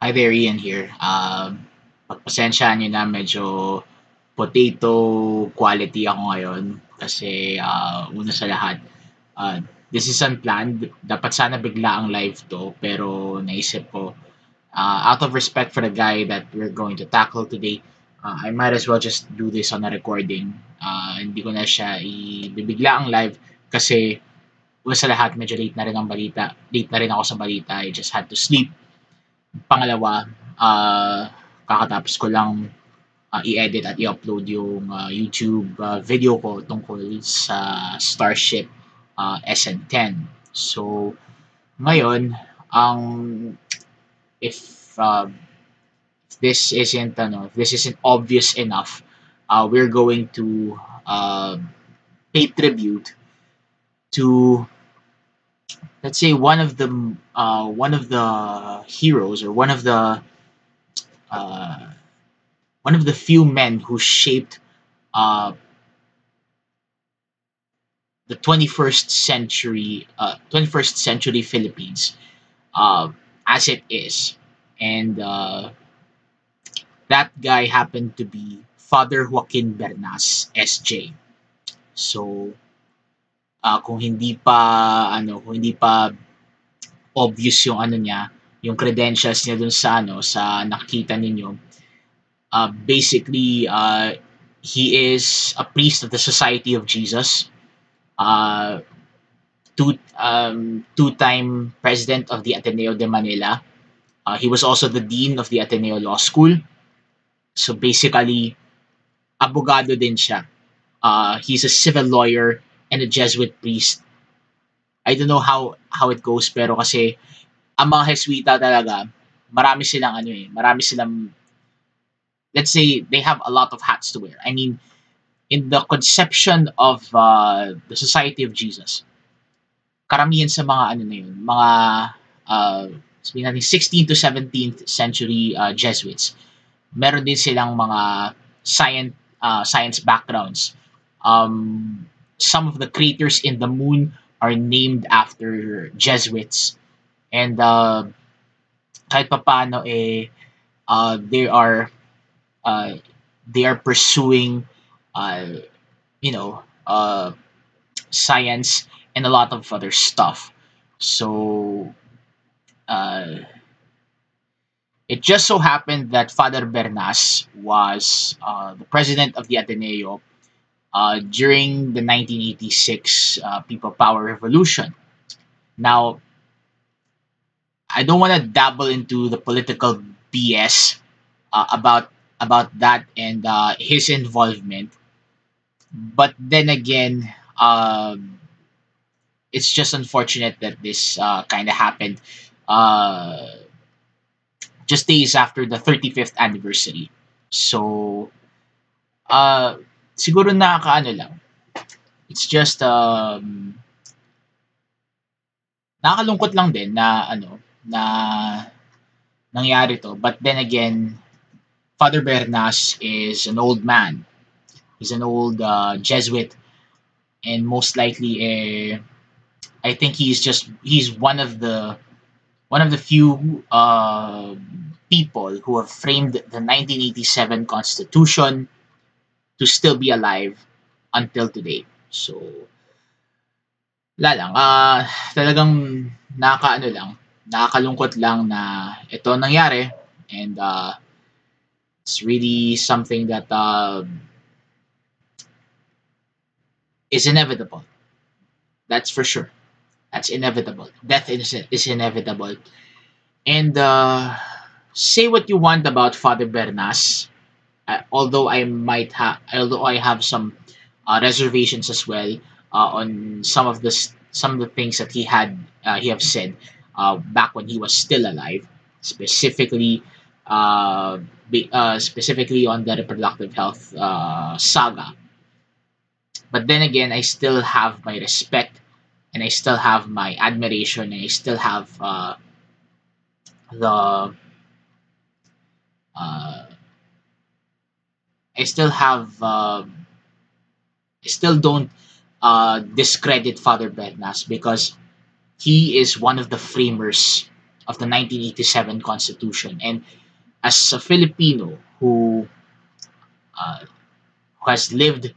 Hi there, Ian here. Um, pagpasensyaan niyo na medyo potato quality ako ngayon kasi uh, una sa lahat, uh, this is unplanned. Dapat sana bigla ang live to pero naisip ko uh, out of respect for the guy that we're going to tackle today, uh, I might as well just do this on a recording. Uh, hindi ko na siya ibibigla ang live kasi una sa lahat, medyo late na rin ang balita. Late na rin ako sa balita. I just had to sleep. Pangalawa, uh, kakatapos ko lang uh, i-edit at i-upload yung uh, YouTube uh, video ko tungkol sa Starship uh, SN10. So, ngayon, ang if uh, this isn't ano, if this isn't obvious enough, uh, we're going to uh, pay tribute to let's say one of the uh, one of the heroes or one of the uh, one of the few men who shaped uh, the 21st century uh, 21st century Philippines uh, as it is. And uh, that guy happened to be Father Joaquin Bernas SJ so uh, kung hindi pa ano kung hindi pa obvious yung ano niya yung credentials niya dun sa ano sa nakita ninyo uh, basically uh, he is a priest of the Society of Jesus. Uh, two um, two-time president of the Ateneo de Manila. Uh, he was also the dean of the Ateneo Law School. So basically abogado din siya. Uh, he's a civil lawyer and a Jesuit priest. I don't know how how it goes pero kasi ang mga Jesuita talaga marami silang ano eh, marami silang let's say they have a lot of hats to wear. I mean, in the conception of uh, the Society of Jesus, karamihan sa mga ano na yun, mga uh, sabihin natin 16th to 17th century uh, Jesuits, meron din silang mga science uh, science backgrounds. Um, some of the craters in the moon are named after Jesuits. And uh, kahit papano eh, uh, they are uh, they are pursuing uh, you know uh, science and a lot of other stuff. So uh, it just so happened that Father Bernas was uh, the president of the Ateneo uh, during the 1986 uh, People Power Revolution. Now, I don't want to dabble into the political BS uh, about about that and uh, his involvement, but then again, um, it's just unfortunate that this uh, kind of happened just days after the 35th anniversary. So, uh, siguro nakakaano lang. It's just um nakakalungkot lang din na ano na nangyari to. But then again, Father Bernas is an old man. He's an old uh, Jesuit and most likely eh, I think he's just he's one of the one of the few uh, people who have framed the 1987 Constitution to still be alive until today. So, wala lang. Uh, talagang nakakaano lang, nakakalungkot lang na ito nangyari and uh, it's really something that uh, is inevitable. That's for sure. That's inevitable. Death is, is inevitable. And uh, say what you want about Father Bernas, uh, although I might have, although I have some uh, reservations as well uh, on some of the some of the things that he had uh, he have said uh, back when he was still alive, specifically be, specifically on the reproductive health saga. But then again, I still have my respect and I still have my admiration and I still have the uh, I still have uh, I still don't uh, discredit Father Bernas because he is one of the framers of the 1987 Constitution. And as a Filipino who, uh, who has lived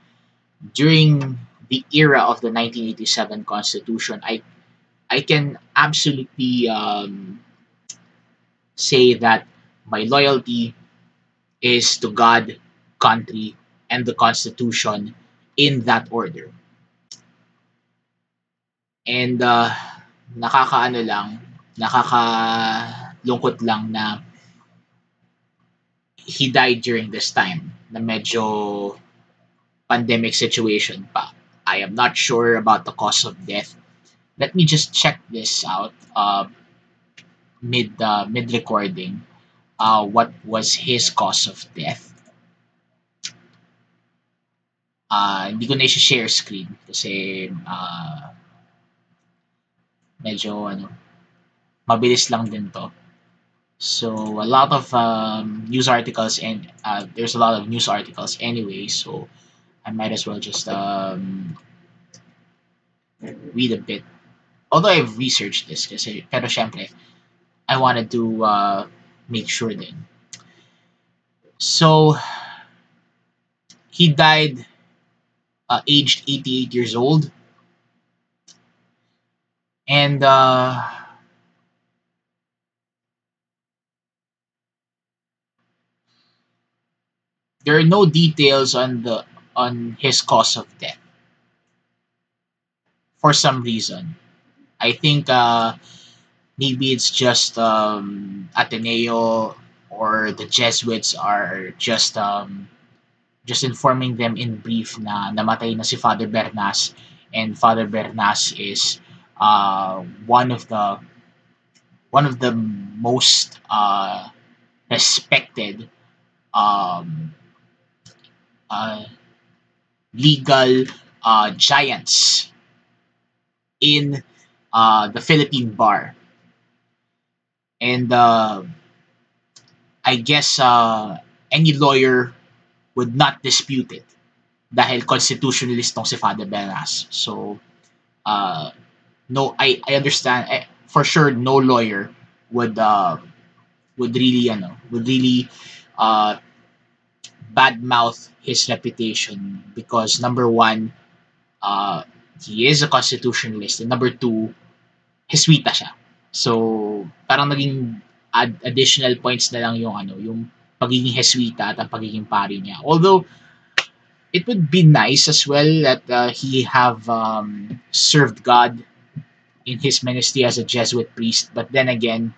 during the era of the 1987 Constitution, I I can absolutely um, say that my loyalty is to God, country, and the Constitution in that order. And uh, nakakaano lang, nakakalungkot lang na he died during this time na medyo pandemic situation pa. I am not sure about the cause of death. Let me just check this out uh, mid uh, mid recording. Uh, what was his cause of death? Uh, hindi ko na i-share screen kasi uh, medyo ano, mabilis lang din to. So a lot of um, news articles and uh, there's a lot of news articles anyway, so I might as well just um, read a bit. Although I've researched this kasi pero syempre I wanted to uh, make sure din. So he died uh, aged 88 years old and uh, there are no details on the on his cause of death for some reason. I think uh, maybe it's just um, Ateneo or the Jesuits are just um, just informing them in brief na namatay na si Father Bernas and Father Bernas is uh, one of the one of the most uh, respected um, uh, legal uh, giants in uh, the Philippine bar. And uh, I guess uh, any lawyer would not dispute it dahil constitutionalist tong si Father Bernas. So, uh, no, I, I understand. Eh, for sure, no lawyer would uh, would really, ano, would really uh, badmouth his reputation because number one, uh, he is a constitutionalist, and number two, Jesuita siya. So, parang naging ad- additional points na lang yung ano, yung pagiging Jesuita at ang pagiging pari niya. Although, it would be nice as well that uh, he have um, served God in his ministry as a Jesuit priest. But then again,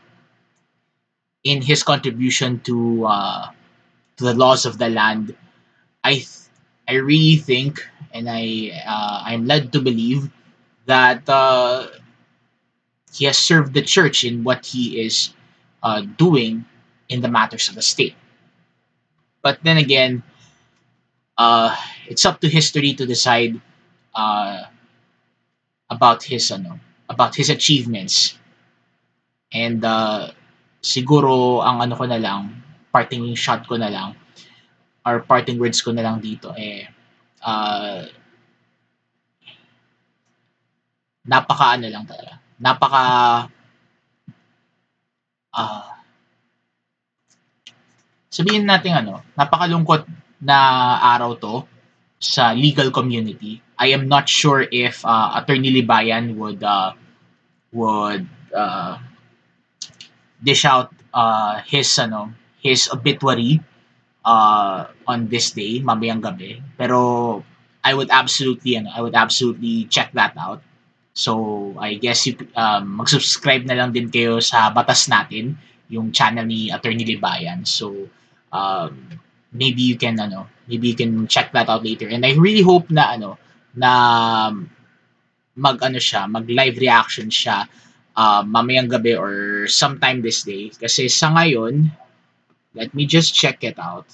in his contribution to uh, to the laws of the land, I th- I really think, and I uh, I'm led to believe that uh, he has served the church in what he is uh, doing in the matters of the state. But then again, uh, it's up to history to decide uh, about his ano, about his achievements. And uh, siguro ang ano ko na lang, parting shot ko na lang, or parting words ko na lang dito, eh, uh, napaka ano lang talaga. Napaka uh, sabihin natin ano, napakalungkot na araw to sa legal community. I am not sure if uh, Attorney Libayan would uh, would uh, dish out uh, his ano his obituary uh, on this day mamayang gabi. Pero I would absolutely ano I would absolutely check that out. So I guess you, um, mag-subscribe na lang din kayo sa batas natin yung channel ni Attorney Libayan. So um, maybe you can ano maybe you can check that out later and I really hope na ano na mag ano siya, mag live reaction siya uh, mamayang gabi or sometime this day. Kasi sa ngayon, let me just check it out.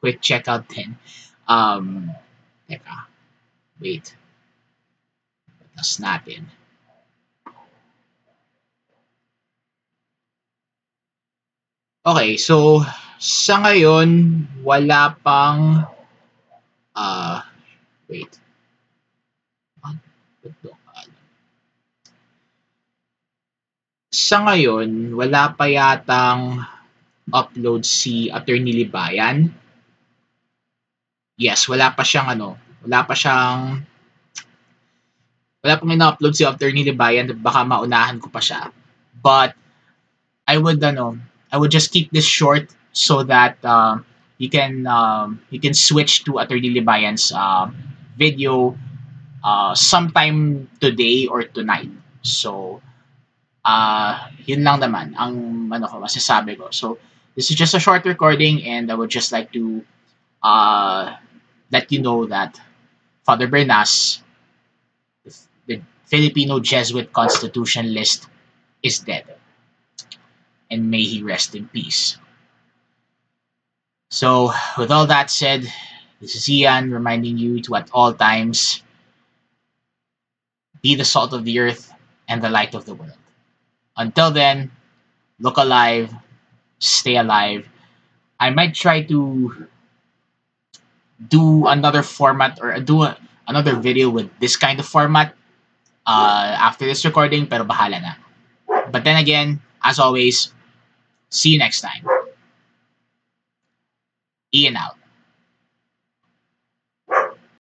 Quick check out din. Um, teka, wait. Batas natin. Okay, so sa ngayon, wala pang uh, wait. sa ngayon, wala pa yatang upload si Attorney Libayan. Yes, wala pa siyang ano, wala pa siyang wala pa may na-upload si Attorney Libayan, baka maunahan ko pa siya. But I would ano, I would just keep this short so that uh, you can um, you can switch to Attorney Libayan's uh, video uh, sometime today or tonight. So uh, yun lang naman ang ano ko masasabi ko. So this is just a short recording and I would just like to uh, let you know that Father Bernas, the Filipino Jesuit constitutionalist, is dead. And may he rest in peace. So, with all that said, this is Ian reminding you to at all times be the salt of the earth and the light of the world. Until then, look alive, stay alive. I might try to do another format or do a, another video with this kind of format uh, after this recording, pero bahala na. But then again, as always, see you next time. Ian out.